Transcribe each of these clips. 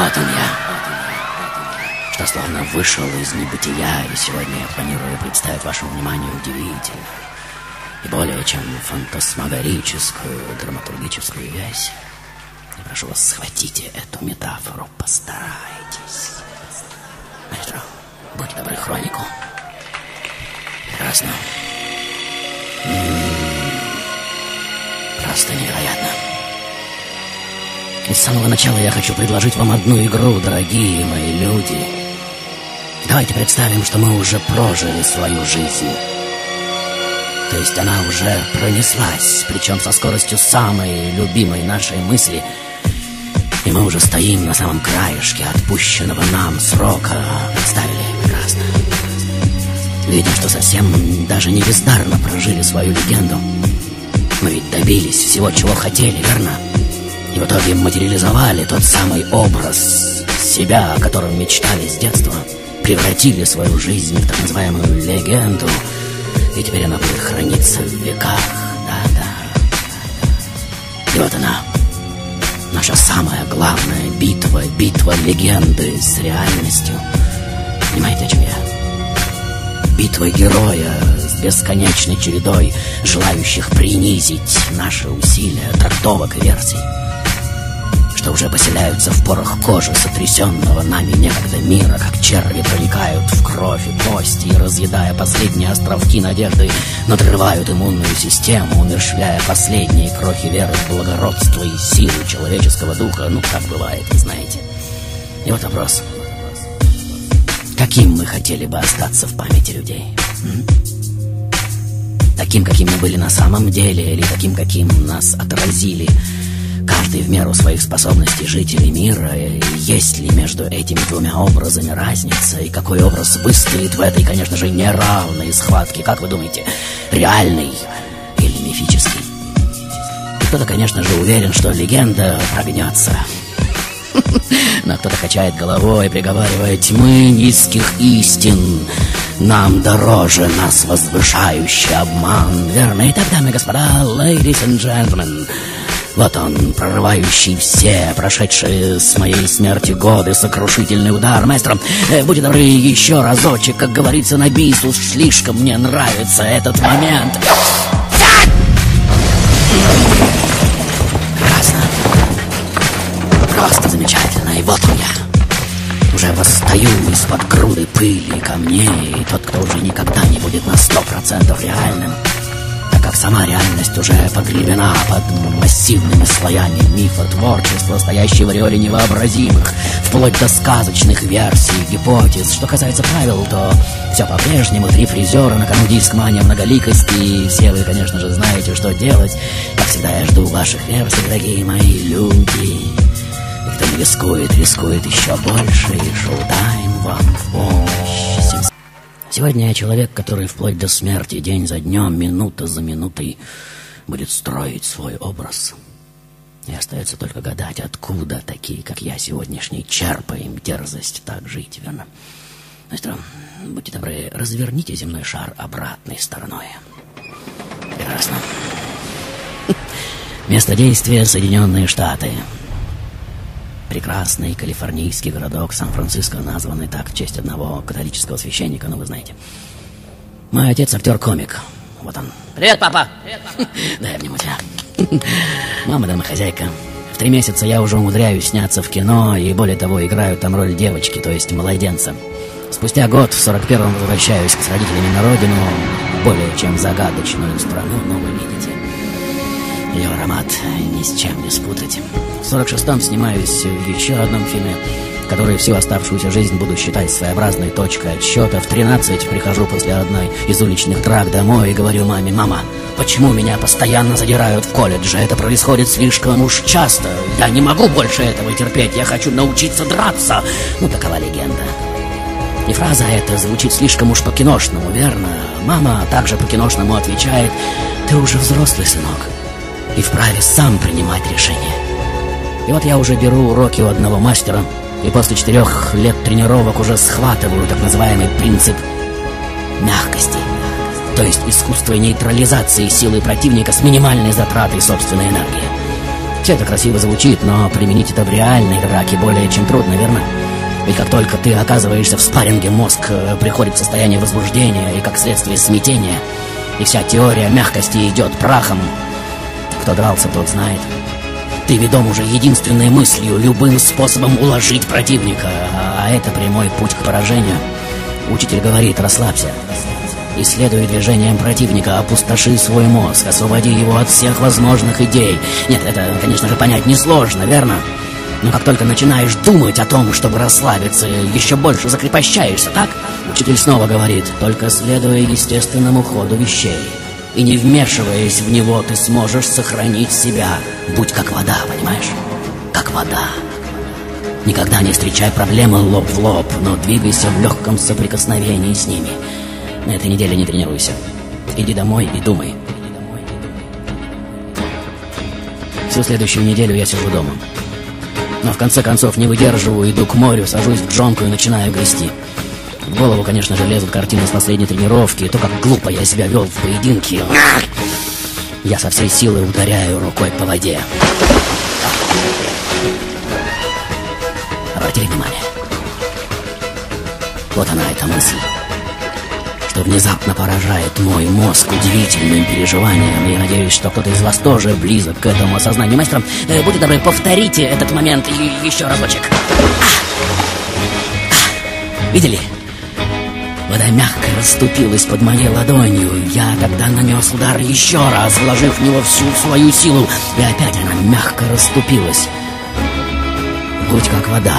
Вот он я. Что словно вышел из небытия, и сегодня я планирую представить вашему вниманию удивительную и более чем фантасмагорическую драматургическую вязь. Я прошу вас, схватите эту метафору, постарайтесь. Маэстро, будьте добры, хронику. Прекрасно. Просто невероятно. И с самого начала я хочу предложить вам одну игру, дорогие мои люди. Давайте представим, что мы уже прожили свою жизнь. То есть она уже пронеслась, причем со скоростью самой любимой нашей мысли. И мы уже стоим на самом краешке отпущенного нам срока. Представили? Прекрасно. Видим, что совсем даже не бездарно прожили свою легенду. Мы ведь добились всего, чего хотели, верно? В итоге материализовали тот самый образ себя, о котором мечтали с детства. Превратили свою жизнь в так называемую легенду. И теперь она будет храниться в веках. Да-да. И вот она. Наша самая главная битва, битва легенды с реальностью. Понимаете, о чем я? Битва героя с бесконечной чередой желающих принизить наши усилия, трактовок и версий что уже поселяются в порах кожи сотрясенного нами некогда мира, как черви проникают в кровь и кости и, разъедая последние островки надежды, надрывают иммунную систему, умерщвляя последние крохи веры в благородство и силу человеческого духа. Ну, так бывает, знаете. И вот вопрос. Каким мы хотели бы остаться в памяти людей? Таким, каким мы были на самом деле, или таким, каким нас отразили каждый в меру своих способностей жителей мира, есть ли между этими двумя образами разница, и какой образ выстоит в этой, конечно же, неравной схватке, как вы думаете, реальный или мифический? Кто-то, конечно же, уверен, что легенда прогнется. Но кто-то качает головой, приговаривая тьмы низких истин. Нам дороже нас возвышающий обман. Верно? И тогда, дамы и господа, ladies and gentlemen, вот он, прорывающий все прошедшие с моей смерти годы сокрушительный удар. Маэстро, э, будьте добры, еще разочек, как говорится на бису, слишком мне нравится этот момент. Прекрасно. Просто замечательно. И вот я. Уже восстаю из-под груды пыли и камней. И тот, кто уже никогда не будет на сто процентов реальным как сама реальность уже погребена под массивными слоями мифа творчества, стоящего в ореоле невообразимых, вплоть до сказочных версий, гипотез. Что касается правил, то все по-прежнему, три фрезера, на кону диск мания многоликости, и все вы, конечно же, знаете, что делать. Как всегда, я жду ваших версий, дорогие мои люди. И кто не рискует, рискует еще больше, и шоу-тайм вам в помощь. Сегодня я человек, который вплоть до смерти, день за днем, минута за минутой будет строить свой образ. И остается только гадать, откуда такие, как я сегодняшний, черпаем дерзость так жить, верно? Мастер, будьте добры, разверните земной шар обратной стороной. Прекрасно. Место действия Соединенные Штаты. Прекрасный калифорнийский городок Сан-Франциско, названный так в честь одного католического священника, ну вы знаете. Мой отец актер-комик. Вот он. Привет, папа! Привет, папа! Дай обниму тебя. Мама домохозяйка. В три месяца я уже умудряюсь сняться в кино, и более того, играю там роль девочки, то есть младенца. Спустя год, в 41-м, возвращаюсь с родителями на родину, более чем загадочную страну, но вы видите. Ее аромат ни с чем не спутать. В 46-м снимаюсь в еще одном фильме, который всю оставшуюся жизнь буду считать своеобразной точкой отсчета. В 13 прихожу после одной из уличных драк домой и говорю маме, «Мама, почему меня постоянно задирают в колледже? Это происходит слишком уж часто. Я не могу больше этого терпеть. Я хочу научиться драться». Ну, такова легенда. И фраза эта звучит слишком уж по-киношному, верно? Мама также по-киношному отвечает, «Ты уже взрослый, сынок, и вправе сам принимать решения». И вот я уже беру уроки у одного мастера, и после четырех лет тренировок уже схватываю так называемый принцип мягкости. То есть искусство нейтрализации силы противника с минимальной затратой собственной энергии. Все это красиво звучит, но применить это в реальной драке более чем трудно, верно? Ведь как только ты оказываешься в спарринге, мозг э, приходит в состояние возбуждения и, как следствие, смятения. И вся теория мягкости идет прахом. Кто дрался, тот знает. Ты ведом уже единственной мыслью, любым способом уложить противника, а это прямой путь к поражению. Учитель говорит, расслабься. Исследуй движением противника, опустоши свой мозг, освободи его от всех возможных идей. Нет, это, конечно же, понять несложно, верно? Но как только начинаешь думать о том, чтобы расслабиться, еще больше закрепощаешься, так? Учитель снова говорит, только следуя естественному ходу вещей. И не вмешиваясь в него, ты сможешь сохранить себя. Будь как вода, понимаешь? Как вода. Никогда не встречай проблемы лоб в лоб, но двигайся в легком соприкосновении с ними. На этой неделе не тренируйся. Иди домой и думай. Всю следующую неделю я сижу дома. Но в конце концов не выдерживаю, иду к морю, сажусь в джонку и начинаю грести. В голову, конечно же, лезут картины с последней тренировки, то, как глупо я себя вел в поединке. Я со всей силы ударяю рукой по воде. Обратите внимание. Вот она, эта мысль что внезапно поражает мой мозг удивительным переживанием. Я надеюсь, что кто-то из вас тоже близок к этому осознанию. Мастер, э, будьте добры, повторите этот момент еще разочек. А! А! Видели? Мягко расступилась под моей ладонью. Я тогда нанес удар еще раз, вложив в него всю свою силу. И опять она мягко расступилась. Будь как вода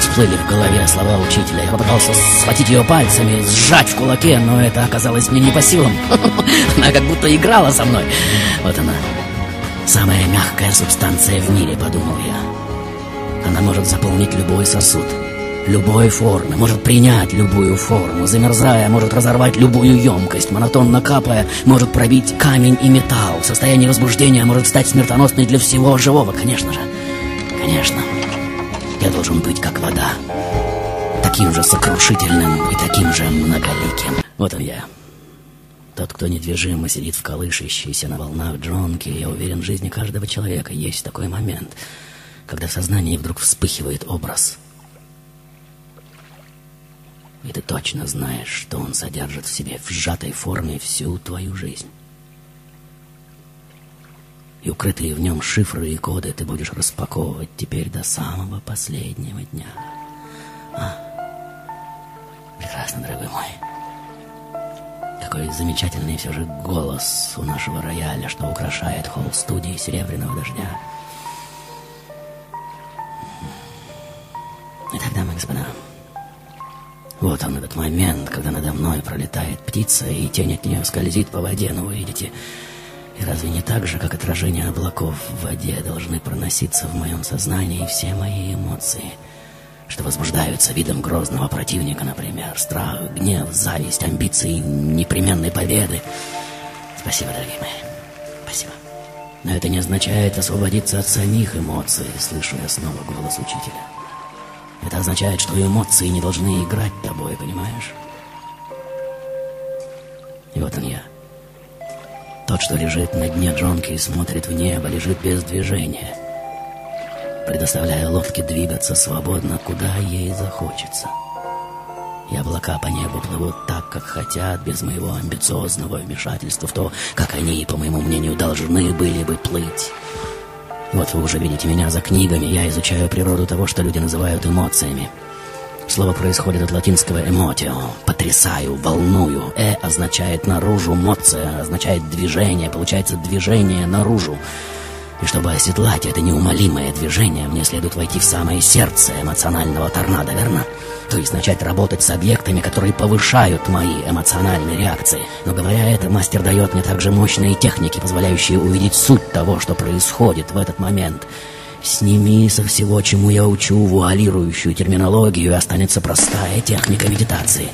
всплыли в голове слова учителя. Я попытался схватить ее пальцами, сжать в кулаке, но это оказалось мне не по силам. Она как будто играла со мной. Вот она, самая мягкая субстанция в мире, подумал я. Она может заполнить любой сосуд, любой формы, может принять любую форму, замерзая, может разорвать любую емкость, монотонно капая, может пробить камень и металл, в состоянии возбуждения может стать смертоносной для всего живого, конечно же. Конечно. Я должен быть как вода. Таким же сокрушительным и таким же многоликим. Вот он я. Тот, кто недвижимо сидит в колышащейся на волнах джонки, я уверен, в жизни каждого человека есть такой момент, когда в сознании вдруг вспыхивает образ. И ты точно знаешь, что он содержит в себе в сжатой форме всю твою жизнь и укрытые в нем шифры и коды ты будешь распаковывать теперь до самого последнего дня. А, прекрасно, дорогой мой. Какой замечательный все же голос у нашего рояля, что украшает холл студии «Серебряного дождя». Момент, когда надо мной пролетает птица, и тень от нее скользит по воде, но вы видите, и разве не так же, как отражение облаков в воде, должны проноситься в моем сознании все мои эмоции, что возбуждаются видом грозного противника, например, страх, гнев, зависть, амбиции непременной победы? Спасибо, дорогие мои. Спасибо. Но это не означает освободиться от самих эмоций, слышу я снова голос учителя. Это означает, что эмоции не должны играть тобой, понимаешь? И вот он я. Тот, что лежит на дне джонки и смотрит в небо, лежит без движения, предоставляя лодке двигаться свободно, куда ей захочется. И облака по небу плывут так, как хотят, без моего амбициозного вмешательства в то, как они, по моему мнению, должны были бы плыть. Вот вы уже видите меня за книгами, я изучаю природу того, что люди называют эмоциями. Слово происходит от латинского «эмотио» — «потрясаю», «волную». «Э» означает «наружу», «моция» означает «движение», получается «движение наружу». И чтобы оседлать это неумолимое движение, мне следует войти в самое сердце эмоционального торнадо, верно? То есть начать работать с объектами, которые повышают мои эмоциональные реакции. Но говоря это, мастер дает мне также мощные техники, позволяющие увидеть суть того, что происходит в этот момент — Сними со всего, чему я учу, вуалирующую терминологию, и останется простая техника медитации.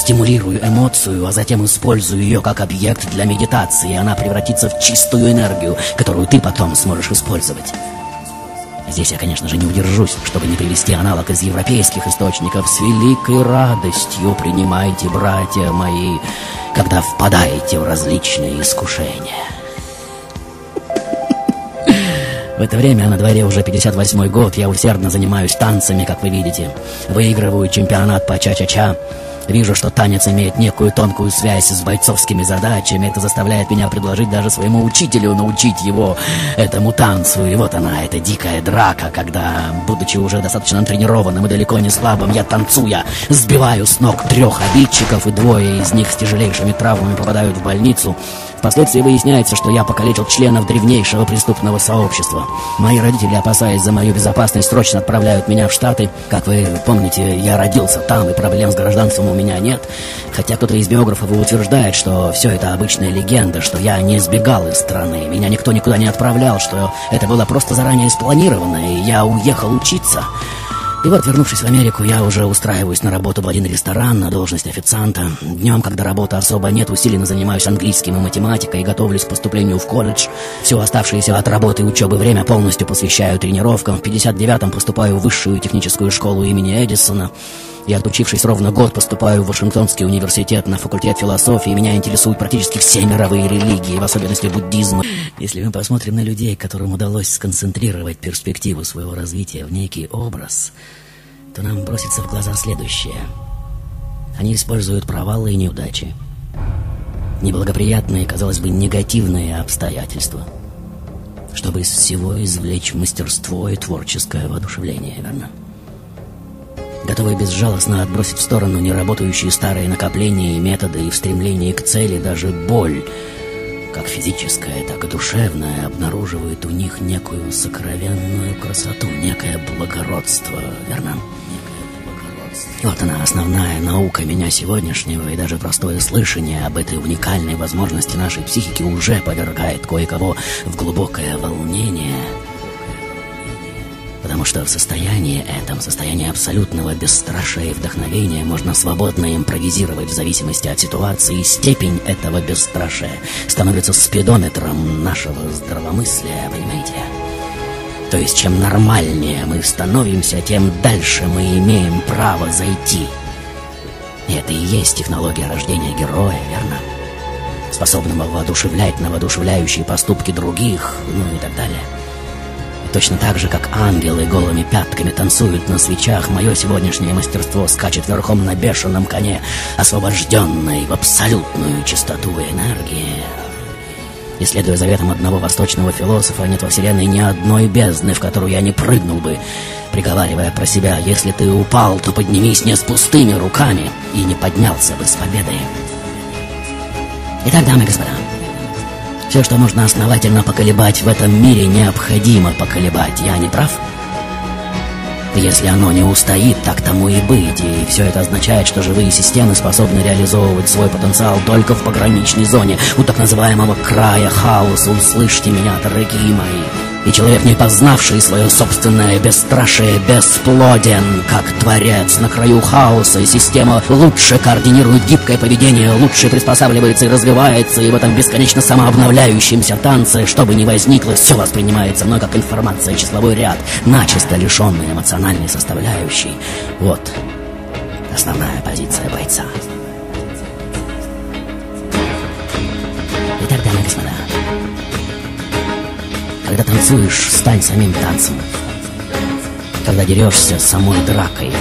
Стимулирую эмоцию, а затем использую ее как объект для медитации, и она превратится в чистую энергию, которую ты потом сможешь использовать. Здесь я, конечно же, не удержусь, чтобы не привести аналог из европейских источников. С великой радостью принимайте, братья мои, когда впадаете в различные искушения. В это время, на дворе уже 58 год, я усердно занимаюсь танцами, как вы видите. Выигрываю чемпионат по ча-ча-ча. Вижу, что танец имеет некую тонкую связь с бойцовскими задачами. Это заставляет меня предложить даже своему учителю научить его этому танцу. И вот она, эта дикая драка, когда, будучи уже достаточно тренированным и далеко не слабым, я танцуя сбиваю с ног трех обидчиков, и двое из них с тяжелейшими травмами попадают в больницу. Впоследствии выясняется, что я покалечил членов древнейшего преступного сообщества. Мои родители, опасаясь за мою безопасность, срочно отправляют меня в Штаты. Как вы помните, я родился там, и проблем с гражданством у меня нет. Хотя кто-то из биографов утверждает, что все это обычная легенда, что я не сбегал из страны, меня никто никуда не отправлял, что это было просто заранее спланировано, и я уехал учиться. И вот, вернувшись в Америку, я уже устраиваюсь на работу в один ресторан на должность официанта. Днем, когда работы особо нет, усиленно занимаюсь английским и математикой и готовлюсь к поступлению в колледж. Все оставшееся от работы и учебы время полностью посвящаю тренировкам. В 59-м поступаю в высшую техническую школу имени Эдисона. Я, отучившись ровно год, поступаю в Вашингтонский университет на факультет философии. Меня интересуют практически все мировые религии, в особенности буддизм. Если мы посмотрим на людей, которым удалось сконцентрировать перспективу своего развития в некий образ, то нам бросится в глаза следующее. Они используют провалы и неудачи. Неблагоприятные, казалось бы, негативные обстоятельства чтобы из всего извлечь мастерство и творческое воодушевление, верно? Готовые безжалостно отбросить в сторону неработающие старые накопления и методы и в стремлении к цели даже боль, как физическая, так и душевная, обнаруживает у них некую сокровенную красоту, некое благородство, верно? Вот она, основная наука меня сегодняшнего, и даже простое слышание об этой уникальной возможности нашей психики уже повергает кое-кого в глубокое волнение — потому что в состоянии этом, состоянии абсолютного бесстрашия и вдохновения, можно свободно импровизировать в зависимости от ситуации, и степень этого бесстрашия становится спидометром нашего здравомыслия, понимаете? То есть, чем нормальнее мы становимся, тем дальше мы имеем право зайти. И это и есть технология рождения героя, верно? Способного воодушевлять на воодушевляющие поступки других, ну и так далее. Точно так же, как ангелы голыми пятками танцуют на свечах, мое сегодняшнее мастерство скачет верхом на бешеном коне, освобожденной в абсолютную чистоту энергии. Исследуя заветам одного восточного философа, нет во Вселенной ни одной бездны, в которую я не прыгнул бы, приговаривая про себя, если ты упал, то поднимись не с пустыми руками и не поднялся бы с победой. Итак, дамы и господа, все, что можно основательно поколебать в этом мире, необходимо поколебать. Я не прав? Если оно не устоит, так тому и быть. И все это означает, что живые системы способны реализовывать свой потенциал только в пограничной зоне, у так называемого края хаоса. Услышьте меня, дорогие мои. И человек, не познавший свое собственное бесстрашие, бесплоден, как творец на краю хаоса, и система лучше координирует гибкое поведение, лучше приспосабливается и развивается, и в этом бесконечно самообновляющемся танце, чтобы не возникло, все воспринимается мной как информация, числовой ряд, начисто лишенный эмоциональной составляющей. Вот основная позиция бойца. Итак, дамы и господа, когда танцуешь, стань самим танцем. Когда дерешься, самой дракой.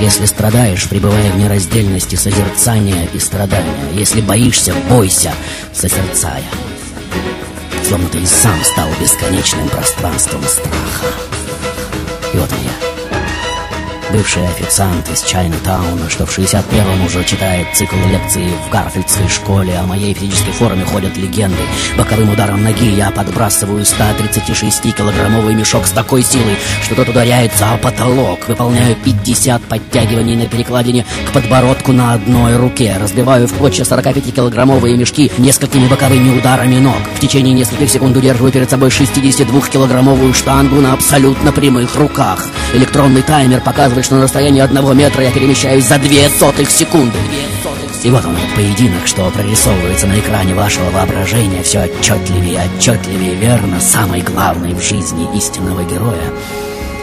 Если страдаешь, пребывая в нераздельности созерцания и страдания. Если боишься, бойся, созерцая. Словно ты сам стал бесконечным пространством страха. И вот я бывший официант из Чайна-тауна, что в 61-м уже читает цикл лекций в Гарфельдской школе. О моей физической форме ходят легенды. Боковым ударом ноги я подбрасываю 136-килограммовый мешок с такой силой, что тот ударяется о потолок. Выполняю 50 подтягиваний на перекладине к подбородку на одной руке. Разбиваю в клочья 45-килограммовые мешки несколькими боковыми ударами ног. В течение нескольких секунд удерживаю перед собой 62-килограммовую штангу на абсолютно прямых руках. Электронный таймер показывает, что на расстоянии одного метра я перемещаюсь за две сотых секунды. И вот он, этот поединок, что прорисовывается на экране вашего воображения, все отчетливее отчетливее верно, самый главный в жизни истинного героя.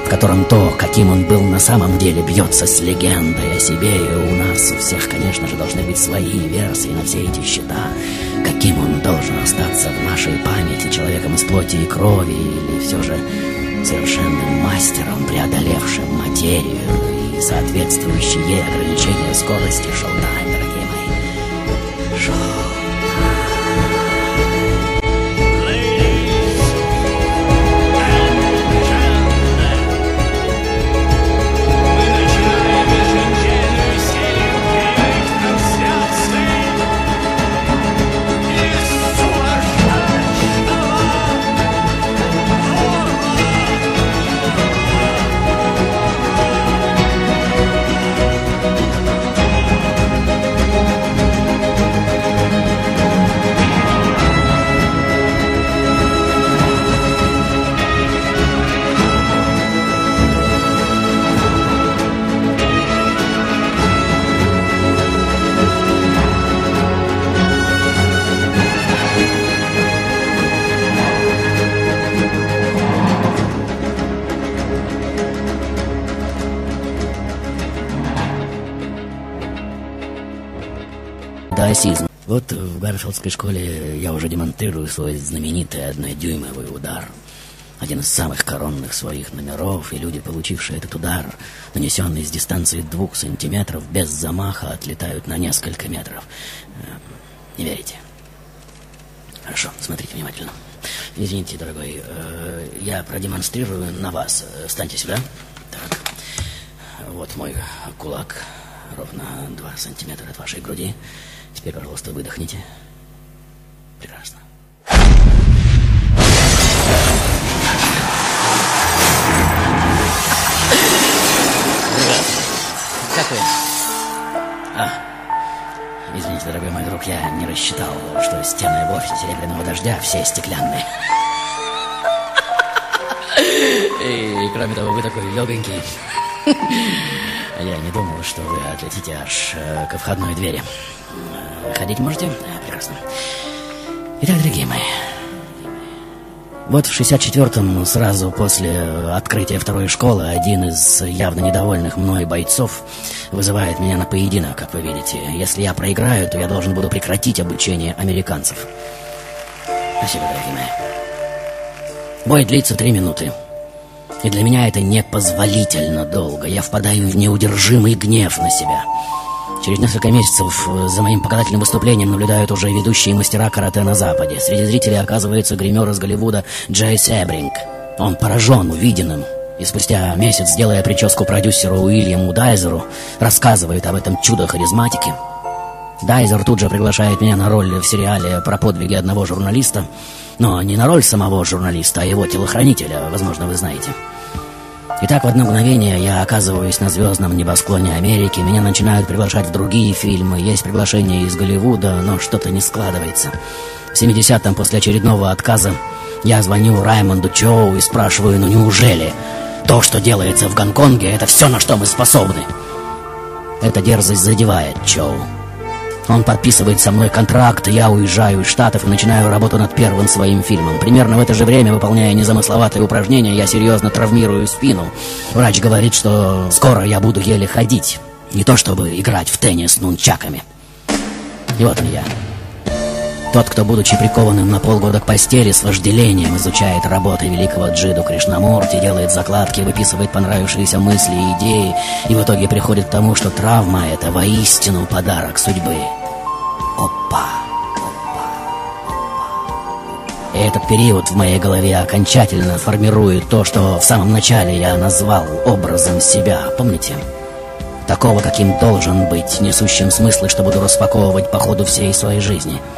в котором то, каким он был на самом деле, бьется с легендой о себе, и у нас у всех, конечно же, должны быть свои версии на все эти счета, каким он должен остаться в нашей памяти, человеком из плоти и крови, или все же совершенным мастером, преодолевшим материю и соответствующие ограничения скорости дорогие даосизм. Вот в Гарфилдской школе я уже демонстрирую свой знаменитый однодюймовый удар. Один из самых коронных своих номеров, и люди, получившие этот удар, нанесенный с дистанции двух сантиметров, без замаха отлетают на несколько метров. Эм, не верите? Хорошо, смотрите внимательно. Извините, дорогой, э, я продемонстрирую на вас. Станьте сюда. Так. Вот мой кулак, ровно 2 сантиметра от вашей груди. Теперь, пожалуйста, выдохните. Прекрасно. Как вы? А, извините, дорогой мой друг, я не рассчитал, что стены в офисе Серебряного Дождя все стеклянные. И, кроме того, вы такой легонький. Я не думал, что вы отлетите аж э, ко входной двери. Ходить можете? Прекрасно. Итак, дорогие мои, вот в 64-м, сразу после открытия второй школы, один из явно недовольных мной бойцов вызывает меня на поединок, как вы видите. Если я проиграю, то я должен буду прекратить обучение американцев. Спасибо, дорогие мои. Бой длится три минуты. И для меня это непозволительно долго. Я впадаю в неудержимый гнев на себя. Через несколько месяцев э, за моим показательным выступлением наблюдают уже ведущие мастера карате на Западе. Среди зрителей оказывается гример из Голливуда Джей Себринг. Он поражен увиденным. И спустя месяц, делая прическу продюсеру Уильяму Дайзеру, рассказывает об этом чудо харизматики. Дайзер тут же приглашает меня на роль в сериале про подвиги одного журналиста, но не на роль самого журналиста, а его телохранителя, возможно, вы знаете. И так в одно мгновение я оказываюсь на звездном небосклоне Америки, меня начинают приглашать в другие фильмы, есть приглашения из Голливуда, но что-то не складывается. В 70-м, после очередного отказа, я звоню Раймонду Чоу и спрашиваю, ну неужели то, что делается в Гонконге, это все, на что мы способны? Эта дерзость задевает Чоу. Он подписывает со мной контракт, я уезжаю из Штатов и начинаю работу над первым своим фильмом. Примерно в это же время, выполняя незамысловатые упражнения, я серьезно травмирую спину. Врач говорит, что скоро я буду еле ходить. Не то чтобы играть в теннис нунчаками. И вот я. Тот, кто, будучи прикованным на полгода к постели, с вожделением изучает работы великого Джиду Кришнамурти, делает закладки, выписывает понравившиеся мысли и идеи, и в итоге приходит к тому, что травма — это воистину подарок судьбы. Опа! И этот период в моей голове окончательно формирует то, что в самом начале я назвал образом себя. Помните? Такого, каким должен быть, несущим смыслы, что буду распаковывать по ходу всей своей жизни —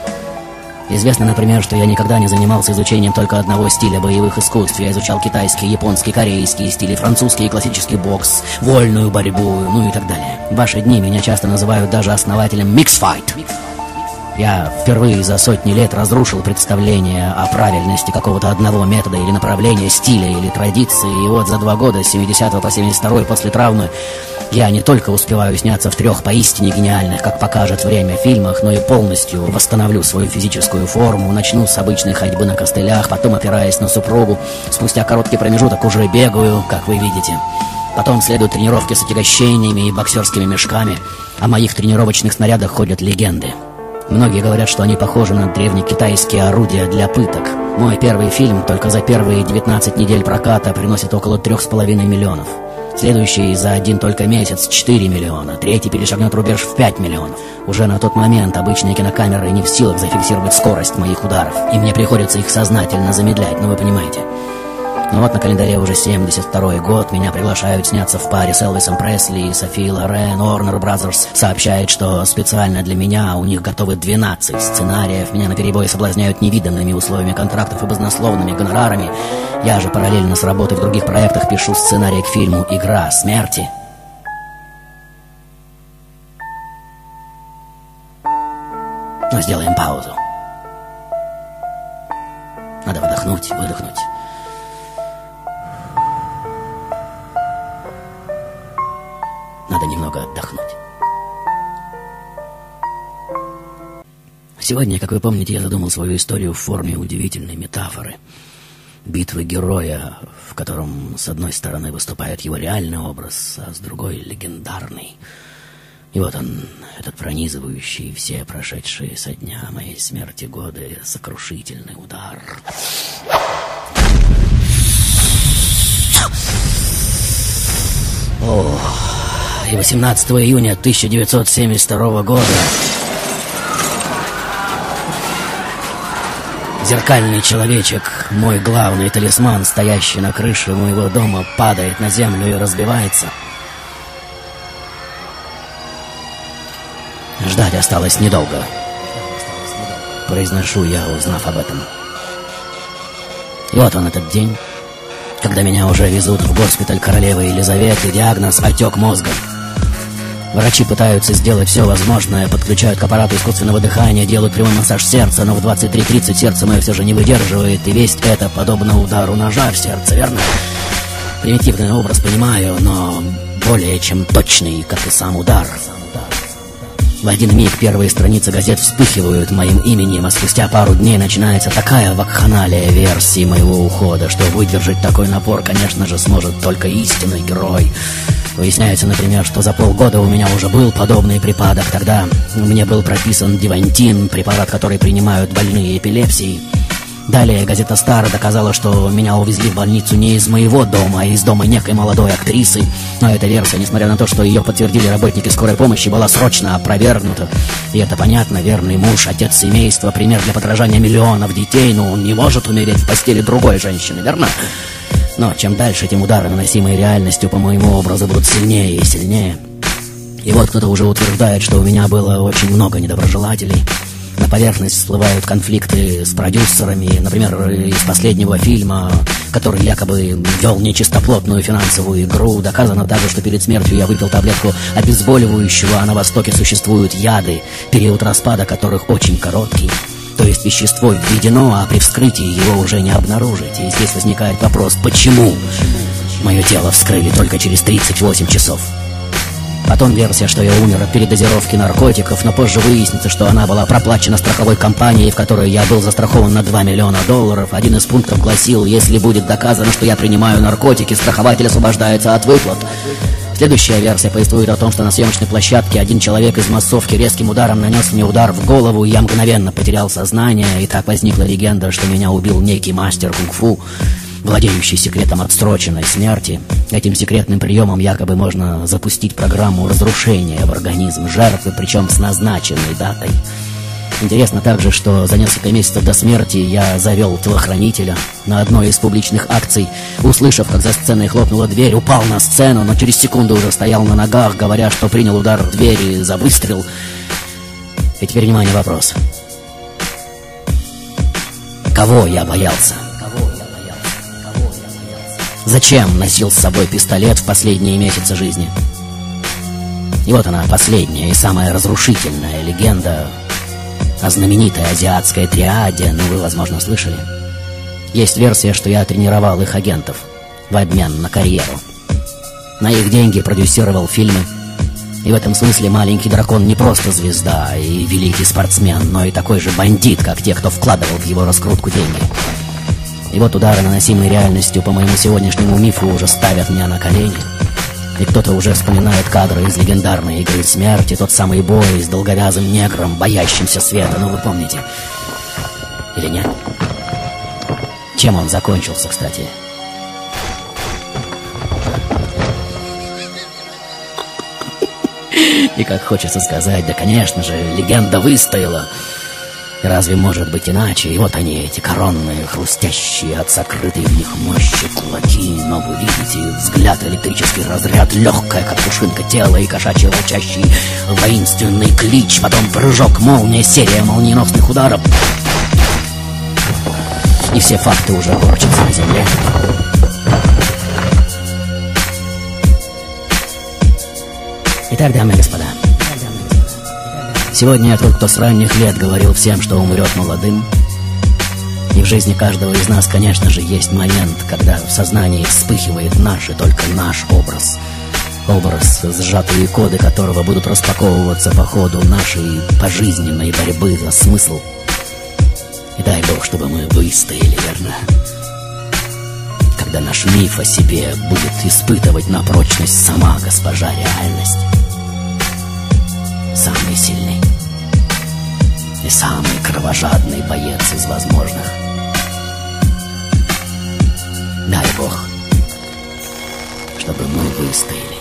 Известно, например, что я никогда не занимался изучением только одного стиля боевых искусств. Я изучал китайский, японский, корейский стили, французский и классический бокс, вольную борьбу, ну и так далее. В ваши дни меня часто называют даже основателем миксфайт. Я впервые за сотни лет разрушил представление о правильности какого-то одного метода или направления, стиля или традиции. И вот за два года, с 70 по 72 после травмы, я не только успеваю сняться в трех поистине гениальных, как покажет время, фильмах, но и полностью восстановлю свою физическую форму, начну с обычной ходьбы на костылях, потом опираясь на супругу. Спустя короткий промежуток уже бегаю, как вы видите. Потом следуют тренировки с отягощениями и боксерскими мешками. О моих тренировочных снарядах ходят легенды. Многие говорят, что они похожи на древнекитайские орудия для пыток. Мой первый фильм только за первые 19 недель проката приносит около 3,5 миллионов. Следующий за один только месяц 4 миллиона. Третий перешагнет рубеж в 5 миллионов. Уже на тот момент обычные кинокамеры не в силах зафиксировать скорость моих ударов. И мне приходится их сознательно замедлять, ну вы понимаете. Но вот на календаре уже 72 год, меня приглашают сняться в паре с Элвисом Пресли, Софией Лорен, Warner Brothers сообщает, что специально для меня у них готовы 12 сценариев, меня на перебой соблазняют невиданными условиями контрактов и баснословными гонорарами. Я же параллельно с работой в других проектах пишу сценарий к фильму «Игра смерти». Но сделаем паузу. Надо вдохнуть, выдохнуть. Надо немного отдохнуть. Сегодня, как вы помните, я задумал свою историю в форме удивительной метафоры. Битвы героя, в котором с одной стороны выступает его реальный образ, а с другой — легендарный. И вот он, этот пронизывающий все прошедшие со дня моей смерти годы сокрушительный удар. Ох и 18 июня 1972 года Зеркальный человечек, мой главный талисман, стоящий на крыше моего дома, падает на землю и разбивается. Ждать осталось недолго. Произношу я, узнав об этом. И вот он этот день, когда меня уже везут в госпиталь королевы Елизаветы, диагноз «отек мозга». Врачи пытаются сделать все возможное, подключают к аппарату искусственного дыхания, делают прямой массаж сердца, но в 23.30 сердце мое все же не выдерживает, и весть это подобно удару ножа в сердце, верно? Примитивный образ понимаю, но более чем точный, как и сам удар. В один миг первые страницы газет вспыхивают моим именем, а спустя пару дней начинается такая вакханалия версии моего ухода, что выдержать такой напор, конечно же, сможет только истинный герой. Выясняется, например, что за полгода у меня уже был подобный припадок. Тогда мне был прописан дивантин, препарат, который принимают больные эпилепсией. Далее газета «Стар» доказала, что меня увезли в больницу не из моего дома, а из дома некой молодой актрисы. Но эта версия, несмотря на то, что ее подтвердили работники скорой помощи, была срочно опровергнута. И это понятно, верный муж, отец семейства, пример для подражания миллионов детей, но он не может умереть в постели другой женщины, верно? Но чем дальше, тем удары, наносимые реальностью по моему образу, будут сильнее и сильнее. И вот кто-то уже утверждает, что у меня было очень много недоброжелателей. На поверхность всплывают конфликты с продюсерами, например, из последнего фильма, который якобы вел нечистоплотную финансовую игру. Доказано также, что перед смертью я выпил таблетку обезболивающего, а на Востоке существуют яды, период распада которых очень короткий. То есть вещество введено, а при вскрытии его уже не обнаружить. И здесь возникает вопрос, почему мое тело вскрыли только через 38 часов? Потом версия, что я умер от передозировки наркотиков, но позже выяснится, что она была проплачена страховой компанией, в которой я был застрахован на 2 миллиона долларов. Один из пунктов гласил, если будет доказано, что я принимаю наркотики, страхователь освобождается от выплат. Следующая версия повествует о том, что на съемочной площадке один человек из массовки резким ударом нанес мне удар в голову, и я мгновенно потерял сознание, и так возникла легенда, что меня убил некий мастер кунг-фу, владеющий секретом отсроченной смерти. Этим секретным приемом якобы можно запустить программу разрушения в организм жертвы, причем с назначенной датой. Интересно также, что за несколько месяцев до смерти я завел телохранителя на одной из публичных акций. Услышав, как за сценой хлопнула дверь, упал на сцену, но через секунду уже стоял на ногах, говоря, что принял удар в двери за выстрел. И теперь, внимание, вопрос. Кого я боялся? Зачем носил с собой пистолет в последние месяцы жизни? И вот она, последняя и самая разрушительная легенда о знаменитой азиатской триаде, ну, вы, возможно, слышали. Есть версия, что я тренировал их агентов в обмен на карьеру. На их деньги продюсировал фильмы. И в этом смысле маленький дракон не просто звезда и великий спортсмен, но и такой же бандит, как те, кто вкладывал в его раскрутку деньги. И вот удары, наносимые реальностью по моему сегодняшнему мифу, уже ставят меня на колени. И кто-то уже вспоминает кадры из легендарной игры смерти, тот самый бой с долговязым негром, боящимся света, ну вы помните. Или нет? Чем он закончился, кстати? И как хочется сказать, да, конечно же, легенда выстояла. Разве может быть иначе? И вот они, эти коронные, хрустящие от сокрытой в них мощи кулаки. Но вы видите, взгляд, электрический разряд, легкая, как пушинка тело и кошачий волчащий воинственный клич. Потом прыжок, молния, серия молниеносных ударов. И все факты уже корчатся на земле. Итак, дамы и господа, сегодня я тот, кто с ранних лет говорил всем, что умрет молодым. И в жизни каждого из нас, конечно же, есть момент, когда в сознании вспыхивает наш и только наш образ. Образ, сжатые коды которого будут распаковываться по ходу нашей пожизненной борьбы за смысл – и дай Бог, чтобы мы выстояли, верно? Когда наш миф о себе будет испытывать на прочность сама госпожа реальность. Самый сильный и самый кровожадный боец из возможных. Дай Бог, чтобы мы выстояли.